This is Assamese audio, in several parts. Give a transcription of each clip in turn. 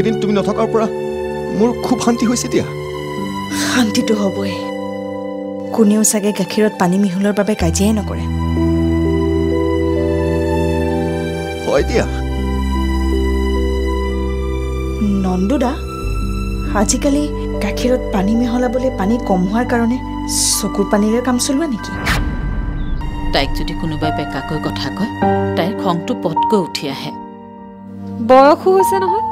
এইকেইদিন তুমি নথকাৰ পৰা মোৰ খুব শান্তি হৈছে দিয়া। শান্তিটো হ'বই। কোনেও চাগে গাখীৰত পানী মিহলোৱাৰ বাবে কাজিয়াই নকৰে। হয় দিয়া। নন্দুদা আজিকালি গাখীৰত পানী মিহলাবলৈ পানী কম হোৱাৰ কাৰণে চকুৰ পানীৰে কাম চলোৱা নেকি? তাইক যদি কোনোবাই বেকাকৈ কথা কয় তাইৰ খংটো পটকৈ উঠি আহে। বয়সো হৈছে নহয়।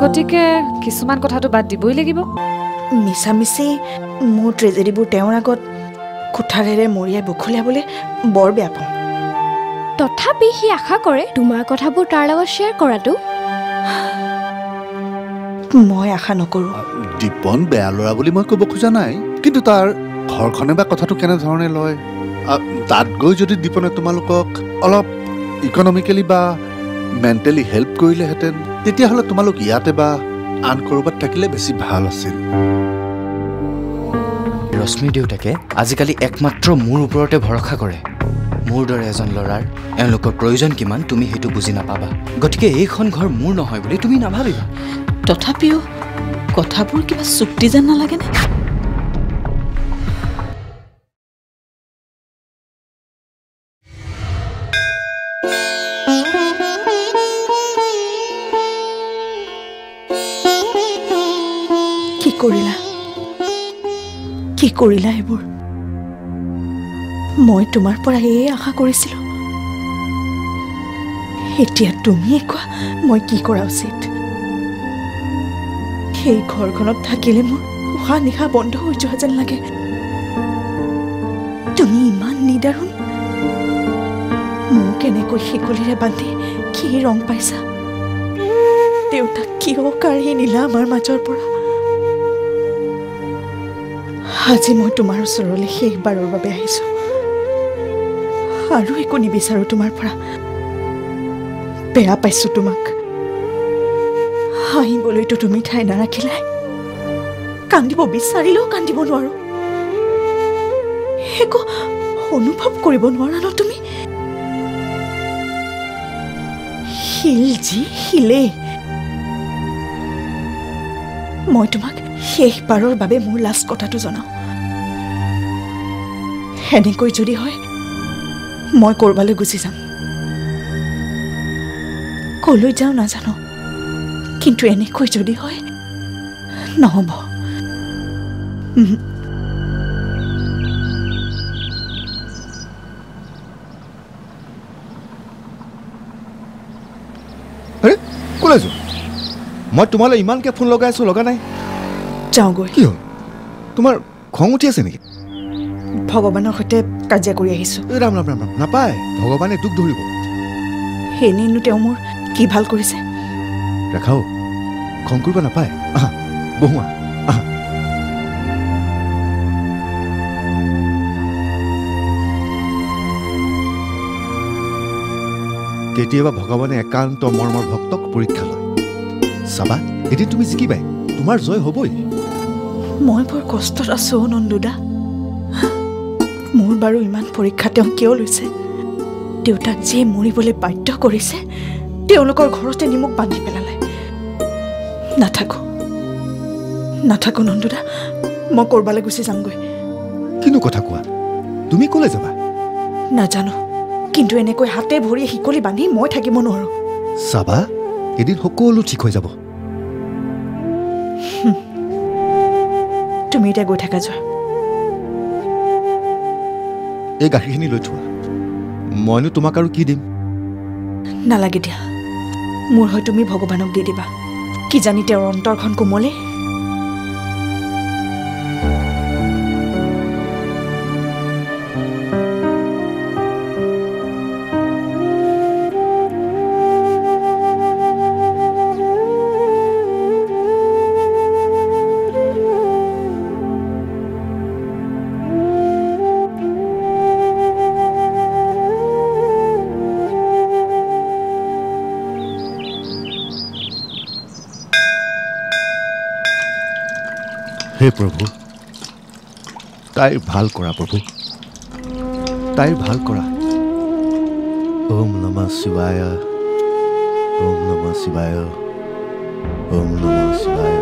গতিকে কিছুমান কথাটো বাদ দিবই লাগিব। মিছামিছি মোৰ ট্ৰেজেডিবোৰ তেওঁৰ আগত কোঠাৰেৰে মৰিয়াই বখলিয়াবলৈ বৰ বেয়া পাওঁ। তথাপি সি আশা কৰে তোমাৰ কথাবোৰ তাৰ লগত শ্বেয়াৰ কৰাটো। মই আশা নকৰোঁ। দীপন বেয়া ল'ৰা বুলি মই ক'ব খোজা নাই। কিন্তু তাৰ ঘৰখনে বা কথাটো কেনেধৰণে লয়? তাত গৈ যদি দীপনে তোমালোকক অলপ ইকনমিকেলি বা মেণ্টেলি হেল্প কৰিলেহেঁতেন তেতিয়াহ'লে তোমালোক ইয়াতে বা আন ক'ৰবাত থাকিলে বেছি ভাল আছিল। ৰশ্মিৰ দেউতাকে আজিকালি একমাত্ৰ মোৰ ওপৰতে ভৰসা কৰে। মোৰ দৰে এজন ল'ৰাৰ এওঁলোকৰ প্ৰয়োজন কিমান তুমি সেইটো বুজি নাপাবা। গতিকে এইখন ঘৰ মোৰ নহয় বুলি তুমি নাভাবিবা। তথাপিও কথাবোৰ কিবা চুক্তি যেন নালাগেনে? কৰিলা? কি কৰিলা এইবোৰ? মই তোমাৰ পৰা এয়ে আশা কৰিছিলো। এতিয়া তুমিয়ে কোৱা মই কি কৰা উচিত? সেই ঘৰখনত থাকিলে মোৰ উশাহ নিশাহ বন্ধ হৈ যোৱা যেন লাগে। তুমি ইমান নিদাৰুণ। মোক এনেকৈ শিকলিৰে বান্ধি কি ৰং পাইছা? দেউতাক কিয় কাঢ়ি নিলা আমাৰ মাজৰ পৰা? আজি মই তোমাৰ ওচৰলৈ শেষবাৰৰ বাবে আহিছো। আৰু একো নিবিচাৰো তোমাৰ পৰা। বেয়া পাইছো তোমাক। হাঁহিবলৈতো তুমি ঠাই নাৰাখিলাই। কান্দিব বিচাৰিলেও কান্দিব নোৱাৰো। একো অনুভৱ কৰিব নোৱাৰা ন তুমি? শিল যি শিলেই মই তোমাক শেষবাৰৰ বাবে মোৰ লাষ্ট কথাটো জনাওঁ। সেনেকৈ যদি হয় মই ক'ৰবালৈ গুচি যাম। ক'লৈ যাওঁ নাজানো। কিন্তু এনেকৈ যদি হয় নহ'ব। মই তোমালৈ ইমানকৈ ফোন লগাই আছোঁ লগা নাই। যাওঁগৈ। কি হ'ল তোমাৰ খং উঠি আছে নেকি? ভগৱানৰ সৈতে কাজিয়া কৰি আহিছোঁ। ৰাম ৰাম ৰাম ৰাম নাপায়। ভগৱানে দুখ ধৰিব। এনেইনো তেওঁ মোৰ কি ভাল কৰিছে? ৰেখাও খং কৰিব নাপায়। আহা বহোৱা আহা। কেতিয়াবা ভগৱানে একান্ত মৰমৰ ভক্তক পৰীক্ষা লয়। চাবা এদিন তুমি জিকিবাই তোমাৰ জয় হ'বই। মই বৰ কষ্টত আছোঁ অ' নন্দুদা। মোৰ বাৰু ইমান পৰীক্ষা তেওঁ কিয় লৈছে? দেউতাক যিয়ে মৰিবলৈ বাধ্য কৰিছে তেওঁলোকৰ ঘৰতে নি মোক বান্ধি পেলালে। নাথাকো। নাথাকো নন্দুদা। মই ক'ৰবালৈ গুচি যামগৈ। কিনো কথা কোৱা? তুমি ক'লৈ যাবা? নাজানো। কিন্তু এনেকৈ হাতে ভৰিয়ে শিকলি বান্ধি মই থাকিব নোৱাৰোঁ। চাবা এদিন সকলো ঠিক হৈ যাব। তুমি এতিয়া গৈ থাকা যোৱা। এই গাখীৰখিনি লৈ থোৱা। মইনো তোমাক আৰু কি দিম? নালাগে দিয়া। মোৰ হৈ তুমি ভগৱানক দি দিবা। কিজানি তেওঁৰ অন্তৰখন কোমলে? হে প্ৰভু তাইৰ ভাল কৰা প্ৰভু তাইৰ ভাল কৰা। ওম নম শিৱায় ওম নম শিৱায় ওম নমঃ শিৱায়।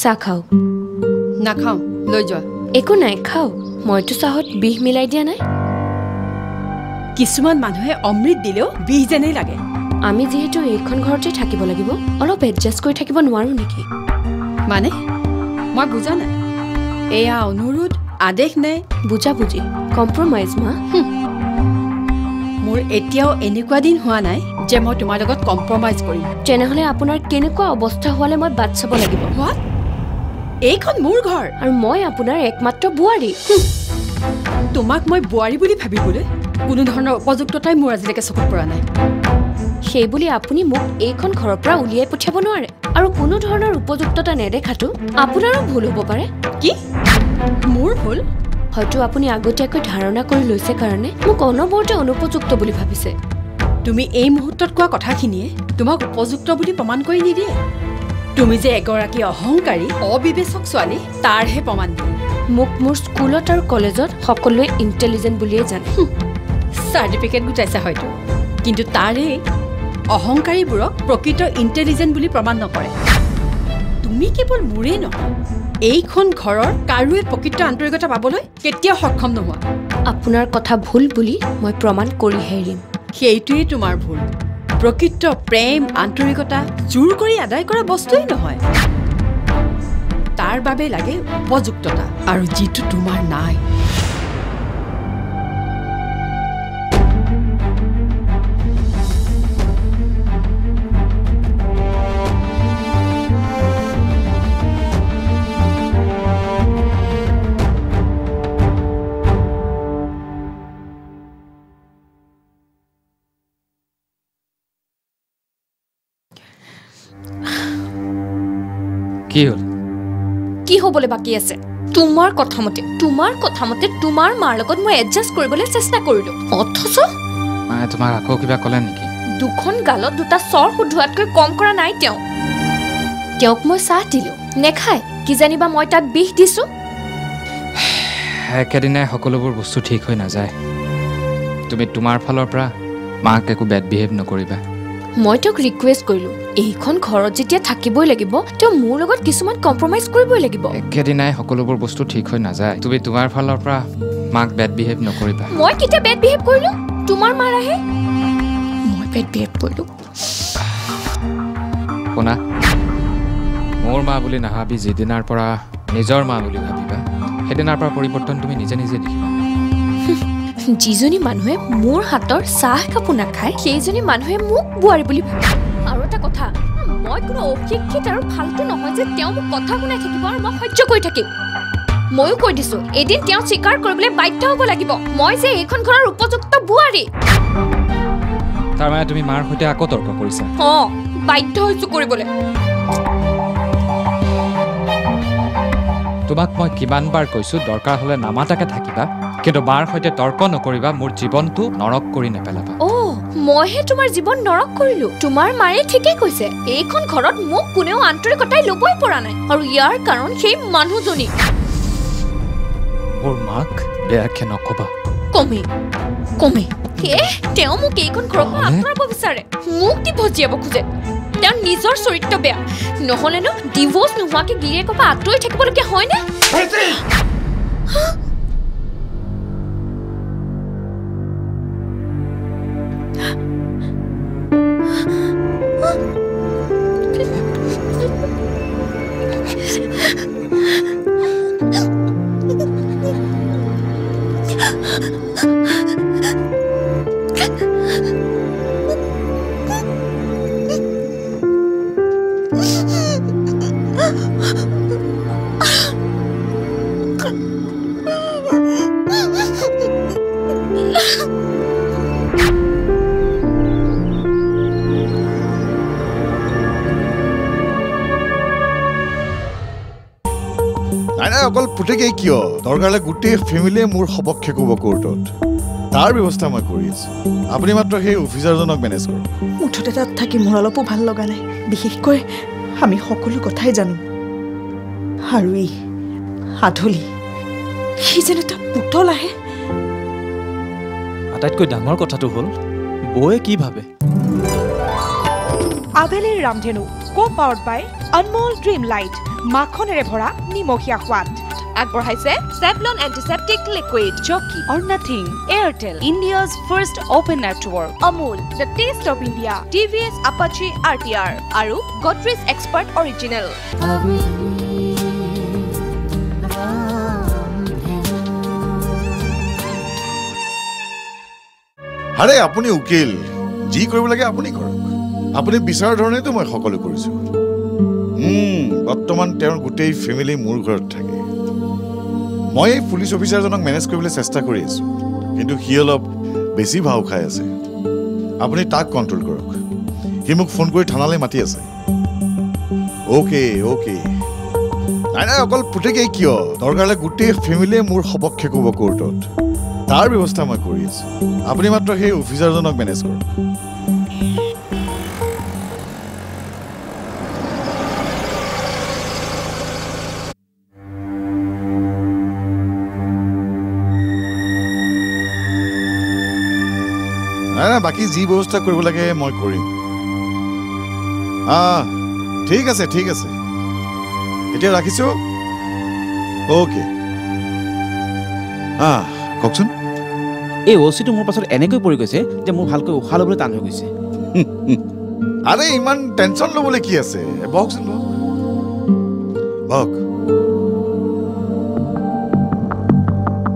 চাহ খাওক নাখাওঁ লৈ যোৱা। একো নাই খাওক মইতো চাহত বিষ মিলাই দিয়া নাই। কিছুমান মানুহে অমৃত দিলেও বিষ যেনেই লাগে। আমি যিহেতু এইখন ঘৰতে থাকিব লাগিব অলপ এডজাষ্ট কৰি থাকিব নোৱাৰো নেকি? মানে? মই বুজা নাই। এয়া অনুৰোধ আদেশ নে? বুজা বুজি কম্প্ৰমাইজ মা মোৰ এতিয়াও এনেকুৱা দিন হোৱা নাই যে মই তোমাৰ লগত কম্প্ৰমাইজ কৰিম। তেনেহ'লে আপোনাৰ কেনেকুৱা অৱস্থা হোৱালে মই বাট চাব লাগিব? হোৱাট এইখন মোৰ ঘৰ। আৰু মই আপোনাৰ একমাত্ৰ বোৱাৰী। তোমাক মই বোৱাৰী বুলি ভাবিবলৈ কোনো ধৰণৰ উপযুক্ততাই মোৰ আজিলৈকে চকুত পৰা নাই। সেই বুলি আপুনি মোক এইখন ঘৰৰ পৰা উলিয়াই পঠিয়াব নোৱাৰে। আৰু কোনো ধৰণৰ উপযুক্ততা নেদেখাটো আপোনাৰো ভুল হ'ব পাৰে। কি? মোৰ ভুল? হয়তো আপুনি আগতীয়াকৈ ধাৰণা কৰি লৈছে কাৰণে মোক অনবৰতে অনুপযুক্ত বুলি ভাবিছে। তুমি এই মুহূৰ্তত কোৱা কথাখিনিয়ে তোমাক উপযুক্ত বুলি প্ৰমাণ কৰি নিদিয়ে। তুমি যে এগৰাকী অহংকাৰী অবিবেচক ছোৱালী তাৰহে প্ৰমাণ দিয়ে মোক মোৰ স্কুলত আৰু কলেজত সকলোৱে ইণ্টেলিজেণ্ট বুলিয়েই জানে। চাৰ্টিফিকেট গোটাইছা হয়তো। কিন্তু তাৰে অহংকাৰীবোৰক প্ৰকৃত ইণ্টেলিজেণ্ট বুলি প্ৰমাণ নকৰে। তুমি কেৱল মোৰেই নহয় এইখন ঘৰৰ কাৰোৱে প্ৰকৃত আন্তৰিকতা পাবলৈ কেতিয়াও সক্ষম নোহোৱা। আপোনাৰ কথা ভুল বুলি মই প্ৰমাণ কৰিহে এৰিম। সেইটোৱেই তোমাৰ ভুল। প্ৰকৃত প্ৰেম আন্তৰিকতা জোৰ কৰি আদায় কৰা বস্তুৱেই নহয়। তাৰ বাবে লাগে উপযুক্ততা। আৰু যিটো তোমাৰ নাই। কি হ'ল? কি হ'বলৈ বাকী আছে? তোমাৰ কথা মতে তোমাৰ কথা মতে তোমাৰ মাৰ লগত মই এডজাষ্ট কৰিবলৈ চেষ্টা কৰিলো। অথচ মায়ে তোমাক আকৌ কিবা ক'লে নেকি? দুখন গালত দুটা চৰ সোধোৱাতকৈ কম কৰা নাই তেওঁ। তেওঁক মই চাহ দিলো। নেখায়। কিজানিবা মই তাত বিষ দিছো? একেদিনাই সকলোবোৰ বস্তু ঠিক হৈ নাযায়। তুমি তোমাৰ ফালৰ পৰা মাক একো বেড বিহেভ নকৰিবা। মই তেওঁক ৰিকুৱেষ্ট কৰিলো। এইখন ঘৰত যেতিয়া থাকিবই লাগিব তেওঁ মোৰ লগত কিছুমান কম্প্ৰমাইজ কৰিবই লাগিব। একেদিনাই সকলোবোৰ বস্তু ঠিক হৈ নাযায়। তুমি তোমাৰ ফালৰ পৰা মাক বেড বিহেভ নকৰিবা। মই কেতিয়া বেড বিহেভ কৰিলো? তোমাৰ মাৰ আহে। মই বেড বিহেভ কৰিলো। শুনা মোৰ মা বুলি নাভাবি যিদিনাৰ পৰা নিজৰ মা বুলি ভাবিবা সেইদিনাৰ পৰা পৰিৱৰ্তন তুমি নিজে নিজে দেখিবা। যিজনী মানুহে মোৰ হাতৰ চাহ একাপো নাখায় সেইজনী মানুহে মোক বোৱাৰী বুলি ভাবে। আৰু এটা কথা মই কোনো অশিক্ষিত আৰু ফাল্টু নহয় যে তেওঁ মোক কথা শুনাই থাকিব আৰু মই সহ্য কৰি থাকিম। ময়ো কৈ দিছো এদিন তেওঁ স্বীকাৰ কৰিবলৈ বাধ্য হ'ব লাগিব। মই যে এইখন ঘৰৰ উপযুক্ত বোৱাৰী। তাৰমানে তুমি মাৰ সৈতে আকৌ তৰ্ক কৰিছা? অঁ বাধ্য হৈছো কৰিবলৈ। তোমাক মই কিমানবাৰ কৈছো দৰকাৰ হ'লে নামাতাকে থাকিবা। কিন্তু মাৰ সৈতে তৰ্ক নকৰিবা মোৰ জীৱনটো নৰক কৰি নেপেলাবা। অ' মইহে তোমাৰ জীৱন নৰক কৰিলো। তোমাৰ মায়ে ঠিকেই কৈছে এইখন ঘৰত মোক কোনেও আন্তৰিকতাই ল'বই পৰা নাই। আৰু ইয়াৰ কাৰণ সেই মানুহজনী। মোৰ মাক বেয়াকে নকবা। কমে কমে। এ তেওঁ মোক এইখন ঘৰৰ পৰা? আঁতৰাব বিচাৰে। মোক ডিভৰ্চ দিয়াব খোজে। তেওঁৰ নিজৰ চৰিত্ৰ বেয়া। নহ'লেনো ডিভৰ্চ নোহোৱাকে গিৰিয়েকৰ পৰা আঁতৰি থাকিবলগীয়া হয়নে? নাই পুতেকেই কিয়? দৰকাৰ হ'লে গোটেই ফেমিলিয়ে মোৰ সপক্ষে ক'ব কোৰ্টত তাৰ ব্যৱস্থা মই কৰি আছোঁ। আপুনি মাত্ৰ সেই অফিচাৰজনক মেনেজ কৰক। মুঠতে তাত থাকি মোৰ অলপো ভাল লগা নাই। বিশেষকৈ আমি সকলো কথাই জানো। আৰু ই সাধলি সি যেন এটা পুতল আহে। আটাইতকৈ ডাঙৰ কথাটো হ'ল বৌয়ে কি ভাবে? আবেলিৰ ৰামধেনু co powered by Anmol dream lite মাখনেৰে ভৰা নিমখীয়া সোৱাদ। আগবঢ়াইছে চেভলন এণ্টিছেপ্টিক লিকুইড চকী or nothing Airtel India's first open network Amul the taste of India TVS Apache R T R আৰু গডৰেজ এক্সপাৰ্ট অৰিজিনেল আৰে আপুনি উকিল যি কৰিব লাগে আপুনি কৰক। আপুনি বিচৰা ধৰণেতো মই সকলো কৰিছোঁ। বৰ্তমান তেওঁৰ গোটেই ফেমিলি মোৰ ঘৰত থাকে। মই এই পুলিচ অফিচাৰজনক মেনেজ কৰিবলৈ চেষ্টা কৰি আছোঁ কিন্তু সি অলপ বেছি ভাও খাই আছে। আপুনি তাক কণ্ট্ৰল কৰক। সি মোক ফোন কৰি থানালৈ মাতি আছে। অ'কে অ'কে নাই নাই অকল পুতেকেই কিয়? দৰকাৰ হ'লে গোটেই ফেমিলিয়ে মোৰ সপক্ষে ক'ব কোৰ্টত তাৰ ব্যৱস্থা মই কৰি আছোঁ। আপুনি মাত্ৰ সেই অফিচাৰজনক মেনেজ কৰক। নাই বাকী যি ব্যৱস্থা কৰিব লাগে মই কৰিম। আহ ঠিক আছে ঠিক আছে। এতিয়া ৰাখিছোঁ। অ'কে। কওকচোন। এই অচিটো মোৰ পাছত এনেকৈ পৰি গৈছে যে মোৰ ভালকৈ উশাহ ল'বলৈ টান হৈ গৈছে। আৰে ইমান টেনশ্যন ল'বলৈ কি আছে? বহকচোন বহক। বহক।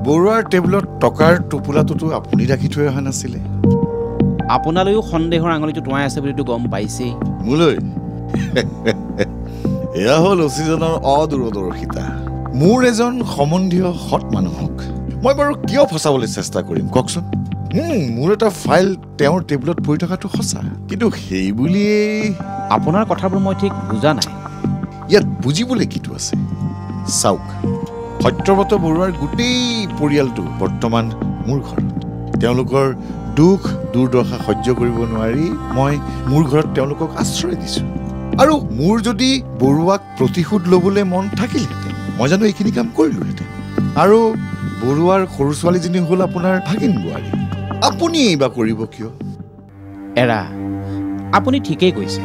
বৰুৱাৰ টেবুলত টকাৰ টোপোলাটোতো আপুনি ৰাখি থৈ অহা নাছিলে। আপোনালৈও সন্দেহৰ আঙুলিটো টোৱাই আছে বুলিতো গম পাইছেই। মোলৈ? এয়া হ'ল অচিজনৰ অদূৰদৰ্শিতা। মোৰ এজন সম্বন্ধীয় সৎ মানুহক। মই বাৰু কিয় ফচাবলৈ চেষ্টা কৰিম কওকচোন? মোৰ এটা ফাইল তেওঁৰ টেবুলত পৰি থকাটো সঁচা। কিন্তু সেই বুলিয়েই আপোনাৰ কথাবোৰ মই ঠিক বুজা নাই। ইয়াত বুজিবলৈ কিটো আছে? চাওক সত্যব্ৰত বৰুৱাৰ গোটেই পৰিয়ালটো বৰ্তমান মোৰ ঘৰত। তেওঁলোকৰ দুখ দুৰ্দশা সহ্য কৰিব নোৱাৰি মই মোৰ ঘৰত তেওঁলোকক আশ্ৰয় দিছোঁ। আৰু মোৰ যদি বৰুৱাক প্ৰতিশোধ ল'বলৈ মন থাকিলহেঁতেন মই জানো এইখিনি কাম কৰিলোহেঁতেন। আৰু বৰুৱাৰ সৰু ছোৱালীজনী হ'ল আপোনাৰ ভাগিন বোৱাৰী। আপুনি এইবা কৰিব কিয়? এৰা আপুনি ঠিকেই কৈছে।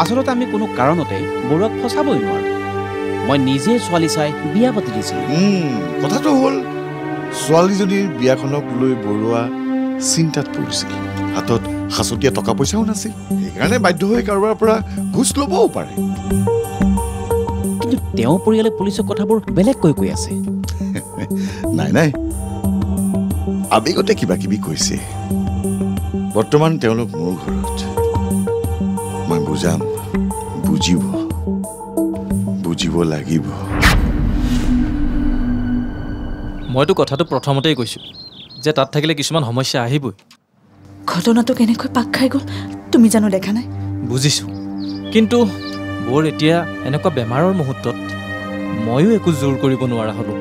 আচলতে আমি কোনো কাৰণতে বৰুৱাক ফচাবই নোৱাৰোঁ। মই নিজে ছোৱালী চাই বিয়া পাতি দিছিলোঁ। কথাটো হ'ল ছোৱালীজনীৰ বিয়াখনক লৈ বৰুৱা চিন্তাত পৰিছিল। হাতত সাঁচতীয়া টকা পইচাও নাছিল। সেইকাৰণে বাধ্য হৈ কাৰোবাৰ পৰা ঘোচ ল'বও পাৰে। কিন্তু তেওঁ পৰিয়ালে পুলিচক কথাবোৰ বেলেগকৈ কৈ আছে। নাই নাই। আবেগতে কিবা কিবি কৈছে। বৰ্তমান তেওঁলোক মোৰ ঘৰত। মই বুজাম বুজিব। বুজিব লাগিব। মইতো কথাটো প্ৰথমতেই কৈছোঁ। যে তাত থাকিলে কিছুমান সমস্যা আহিবই। ঘটনাটো কেনেকৈ পাক খাই গ'ল তুমি জানো দেখা নাই? বুজিছোঁ। কিন্তু বৰ এতিয়া এনেকুৱা বেমাৰৰ মুহূৰ্তত ময়ো একো জোৰ কৰিব নোৱাৰা হ'লোঁ।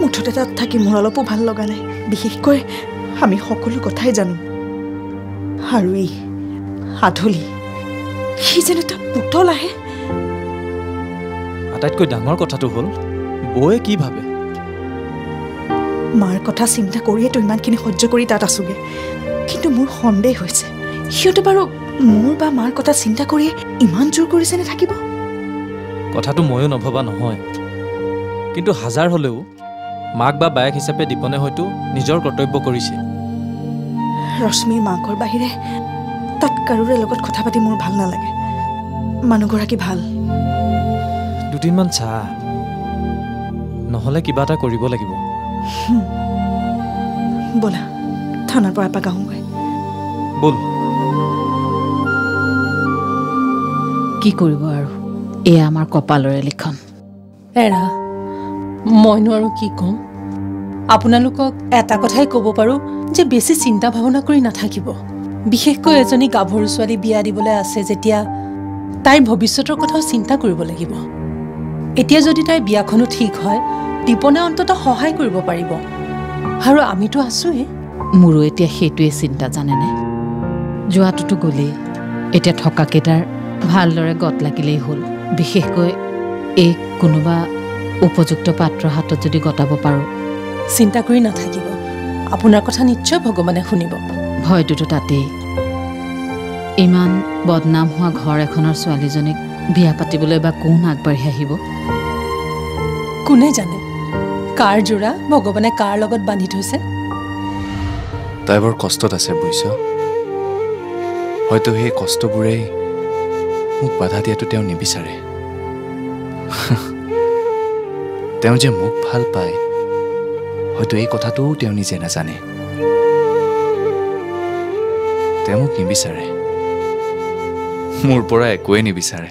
মুঠতে তাত থাকি মোৰ অলপো ভাল লগা নাই। বিশেষকৈ আমি সকলো কথাই জানো। আৰু ই সাধলি সি যেন এটা পুতল আহে। আটাইতকৈ ডাঙৰ কথাটো হ'ল বৌয়ে কি ভাবে? মাৰ কথা চিন্তা কৰিয়েতো ইমানখিনি সহ্য কৰি তাত আছোগে। কিন্তু মোৰ সন্দেহ হৈছে। সিহঁতে বাৰু মোৰ বা মাৰ কথা চিন্তা কৰিয়ে ইমান জোৰ কৰিছেনে থাকিব? কথাটো ময়ো নভবা নহয়। কিন্তু হাজাৰ হ'লেও মাক বা বায়েক হিচাপে দীপনে হয়তো নিজৰ কৰ্তব্য কৰিছে। ৰশ্মিৰ মাকৰ বাহিৰে তাত কাৰোৰে লগত কথা পাতি মোৰ ভাল নালাগে। মানুহগৰাকী ভাল। দুদিনমান চাহ নহ'লে কিবা এটা কৰিব লাগিব। ব'লা থানাৰ পৰা এপাক আহোঁগৈ ব'ল কি কৰিব আৰু? এয়া আমাৰ কপালৰে লিখন। এৰা মইনো আৰু কি ক'ম? আপোনালোকক এটা কথাই ক'ব পাৰোঁ যে বেছি চিন্তা ভাৱনা কৰি নাথাকিব। বিশেষকৈ এজনী গাভৰু ছোৱালী বিয়া দিবলৈ আছে যেতিয়া তাইৰ ভৱিষ্যতৰ কথাও চিন্তা কৰিব লাগিব। এতিয়া যদি তাইৰ বিয়াখনো ঠিক হয় দীপনে অন্ততঃ সহায় কৰিব পাৰিব। আৰু আমিতো আছোৱেই। মোৰো এতিয়া সেইটোৱে চিন্তা জানেনে? যোৱাটোতো গ'লেই। এতিয়া থকাকেইটাৰ ভালদৰে গত লাগিলেই হ'ল। বিশেষকৈ এই কোনোবা উপযুক্ত পাত্ৰৰ হাতত যদি গতাব পাৰোঁ। চিন্তা কৰি নাথাকিব। আপোনাৰ কথা নিশ্চয় ভগৱানে শুনিব। ভয়টোতো তাতেই। ইমান বদনাম হোৱা ঘৰ এখনৰ ছোৱালীজনীক বিয়া পাতিবলৈ বা কোন আগবাঢ়ি আহিব? কোনে জানে? কাৰ যোৰা ভগৱানে কাৰ লগত বান্ধি থৈছে? তাই বৰ কষ্টত আছে বুজিছ? হয়তো সেই কষ্টবোৰেই মোক বাধা দিয়াটো তেওঁ নিবিচাৰে। তেওঁ যে মোক ভাল পায় হয়তো এই কথাটোও তেওঁ নিজে নাজানে। তেওঁ মোক নিবিচাৰে। মোৰ পৰা একোৱেই নিবিচাৰে।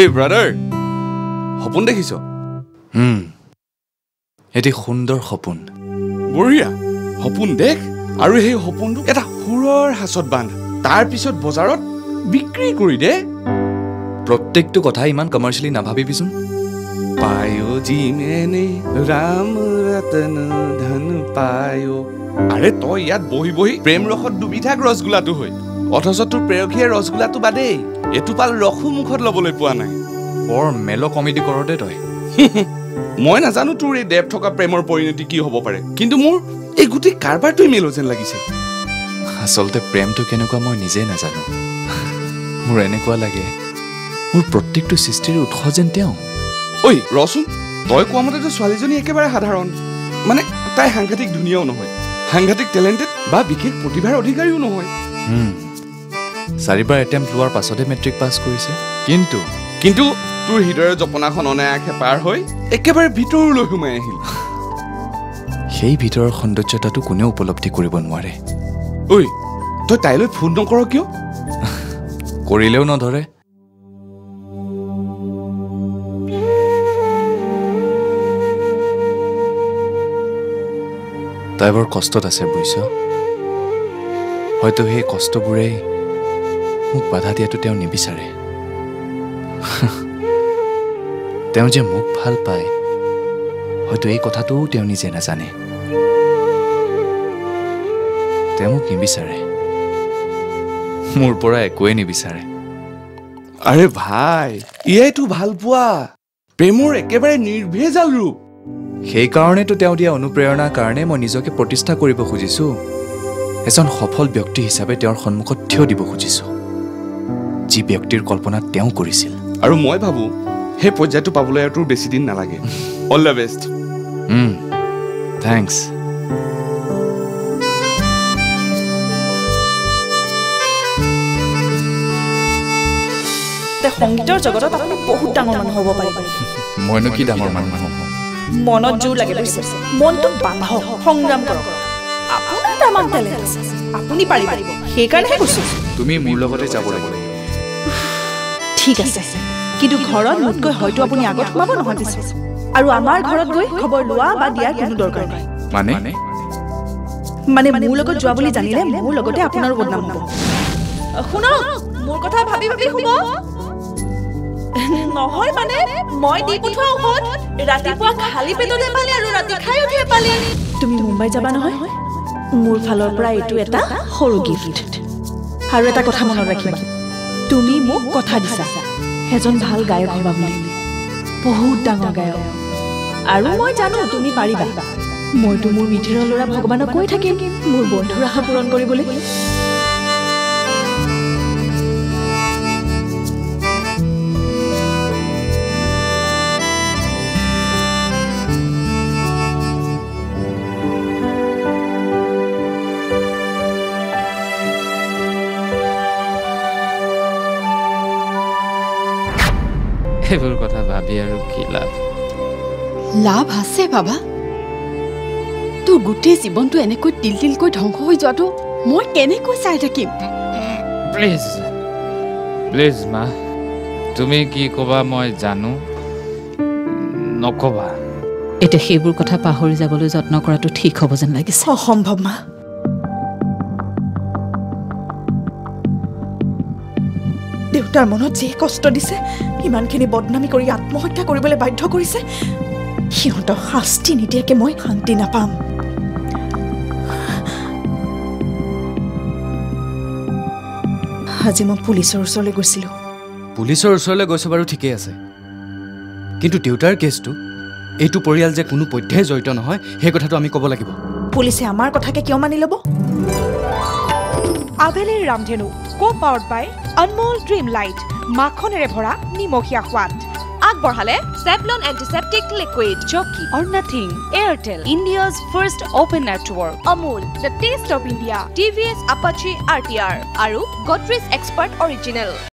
এই ব্ৰাদাৰ সপোন দেখিছ? এটি সুন্দৰ সপোন। বঢ়িয়া। সপোন দেখ আৰু সেই সপোনটো এটা সুৰৰ হাচত বান্ধ। তাৰ পিছত বজাৰত বিক্ৰী কৰি দে। প্ৰত্যেকটো কথা ইমান কমাৰ্চিয়েলি নাভাবিবিচোন পায়ো জিমেনে ৰাম ৰতন ধন পায়ো। আৰে তই ইয়াত বহি বহি প্ৰেম ৰসত ডুবি থাক ৰসগোল্লাটো হৈ। অথচ তোৰ প্ৰেয়সীয়ে ৰসগোল্লাটো বাদেই। এটোপাল ৰসো মুখত ল'বলৈ পোৱা নাই। বৰ মেল কমেডি কৰোঁতে তই। মই নাজানো তোৰ এই দেৱ থকা প্ৰেমৰ পৰিণতি কি হ'ব পাৰে কিন্তু মোৰ এই গোটেই কাৰবাৰটোৱে মেলো যেন লাগিছে। আচলতে প্ৰেমটো কেনেকুৱা মই নিজে নাজানো। মোৰ এনেকুৱা লাগে মোৰ প্ৰত্যেকটো সৃষ্টিৰ উৎস যেন তেওঁ। ঐ ৰচোন তই কোৱা মতেতো ছোৱালীজনী একেবাৰে সাধাৰণ মানে তাই সাংঘাতিক ধুনীয়াও নহয় সাংঘাতিক টেলেণ্টেড বা বিশেষ প্ৰতিভাৰ অধিকাৰীও নহয়। চাৰিবাৰ এটেম্প লোৱাৰ পাছতহে মেট্ৰিক পাছ কৰিছে। কিন্তু কিন্তু তোৰ হৃদয়ৰ জপনাখন অনায়াসে পাৰ হৈ একেবাৰে ভিতৰলৈ সোমাই আহিল। সেই ভিতৰৰ সৌন্দৰ্যতাটো কোনেও উপলব্ধি কৰিব নোৱাৰে। ঐ তই তাইলৈ ফোন নকৰ কিয়? কৰিলেও নধৰে। তাই বৰ কষ্টত আছে বুজিছ হয়তো সেই কষ্টবোৰেই মোক বাধা দিয়াটো তেওঁ নিবিচাৰে। তেওঁ যে মোক ভাল পায় হয়তো এই কথাটোও তেওঁ নিজে নাজানে। তেওঁ মোক নিবিচাৰে। মোৰ পৰা একোৱেই নিবিচাৰে। আৰে ভাই এয়াইতো ভাল পোৱা। প্ৰেমৰ একেবাৰে নিৰ্ভেজাল ৰূপ। সেইকাৰণেতো তেওঁ দিয়া অনুপ্ৰেৰণাৰ কাৰণে মই নিজকে প্ৰতিষ্ঠা কৰিব খুজিছোঁ। এজন সফল ব্যক্তি হিচাপে তেওঁৰ সন্মুখত থিয় দিব খুজিছোঁ। যি ব্যক্তিৰ কল্পনা তেওঁ কৰিছিল। আৰু মই ভাবোঁ সেই পৰ্যায়টো পাবলৈ আৰু তোৰ বেছি দিন নালাগে। অল দ্য বেষ্ট থেংকছ সংগীতৰ জগতত আপুনি বহুত ডাঙৰ মানুহ হ'ব পাৰিব মইনো কি ডাঙৰ মানুহ হ'ম মনত জোৰ লাগে বুজিছে মনটো বান্ধক সংগ্ৰাম কৰক। আপোনাৰ তামান টেলেণ্ট আছে। আপুনি পাৰিব। সেইকাৰণেহে কৈছোঁ। তুমি মোৰ লগতে যাব লাগিব। ঠিক আছে। কিন্তু ঘৰত মোতকৈ হয়তো আপুনি আগত সোমাব নহয় পিছত আৰু আমাৰ ঘৰত গৈ খবৰ লোৱা বা দিয়াৰ কোনো দৰকাৰ নাই। মানে? মানে? মোৰ লগত যোৱা বুলি জানিলে মোৰ লগতে আপোনাৰো বদনাম হ'ব। শুনক মোৰ কথা ভাবি ভাবি শুব। নহয় মানে মই দি পঠোৱা ঔষধ ৰাতিপুৱা খালী পেটতে পালে আৰু ৰাতি খাই উঠিয়ে পালে। তুমি মুম্বাই যাবা নহয়? মোৰ ফালৰ পৰা এইটো এটা সৰু গিফ্ট আৰু এটা কথা মনত ৰাখিবা। তুমি মোক কথা দিছা। এজন ভাল গায়ক হ'বা বুলি। বহুত ডাঙৰ গায়ক। আৰু মই জানো তুমি পাৰিবা। মইতো মোৰ মিঠিৰৰ ল'ৰা ভগৱানক কৈ থাকিম। মোৰ বন্ধুৰ আশা পূৰণ কৰিবলৈ। সেইবোৰ কথা ভাবি আৰু কি লাভ? লাভ আছে বাবা। তোৰ গোটেই জীৱনটো এনেকৈ তিল তিলকৈ ধ্বংস হৈ যোৱাটো মই কেনেকৈ চাই থাকিম? প্লিজ প্লিজ মা তুমি কি ক'বা মই জানো? নক'বা। এতিয়া সেইবোৰ কথা পাহৰি যাবলৈ যত্ন কৰাটো ঠিক হ'ব যেন লাগিছে। অসম্ভৱ মা। দেউতাৰ মনত যে কষ্ট দিছে ইমানখিনি বদনামি কৰি আত্মহত্যা কৰিবলৈ বাধ্য কৰিছে সিহঁতক শাস্তি নিদিয়াকে মই শান্তি নাপাম। আজি মই পুলিচৰ ওচৰলৈ গৈছিলোঁ। পুলিচৰ ওচৰলৈ গৈছে বাৰু ঠিকেই আছে। কিন্তু দেউতাৰ কেছটো এইটো পৰিয়াল যে কোনো পধ্যেই জড়িত নহয় সেই কথাটো আমি ক'ব লাগিব। পুলিচে আমাৰ কথাকে কিয় মানি ল'ব? আভেলিৰ ৰামধেনু co powered by Anmol dream lite মাখনেৰে ভৰা নিমখীয়া সোৱাদ। আগবঢ়ালে চেভলন এণ্টিছেপ্টিক লিকুইড চকী or nothing Airtel India's first open network Amul the taste of India TVS Apache R T R আৰু গডৰেজ এক্সপাৰ্ট অৰিজিনেল